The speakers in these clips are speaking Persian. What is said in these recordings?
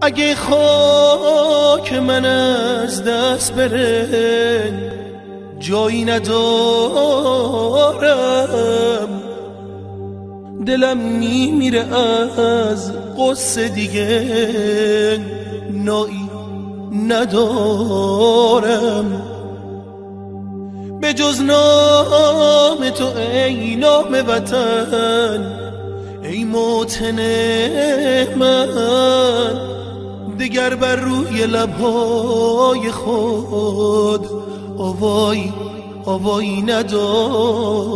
اگه خاک من از دست بره جایی ندارم. دلم میمیره از قصه دیگه نایی ندارم. به جز نام تو ای نام وطن ای موتن من دیگر بر روی لبهای خود آوایی آوایی ندارم.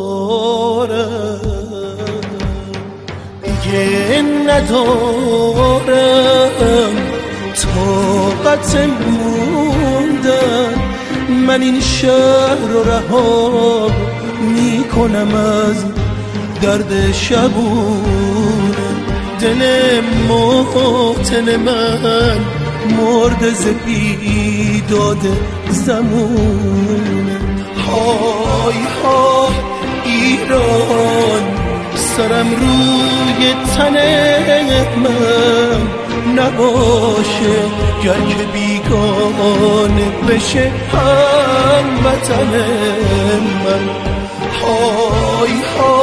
دیگه ندارم. طاقت موندن. من این شهر رو رها می‌کنم از درد شبون دل موتن من مرد ز بیداد زمون های های ایران سرم روی تن من. نباشه گر که بیگانه بشه هم وطن من. های های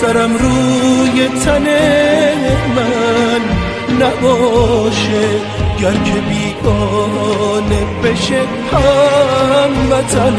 سرم روی تن من نباشه. گر که بیگانه بشه هم وطن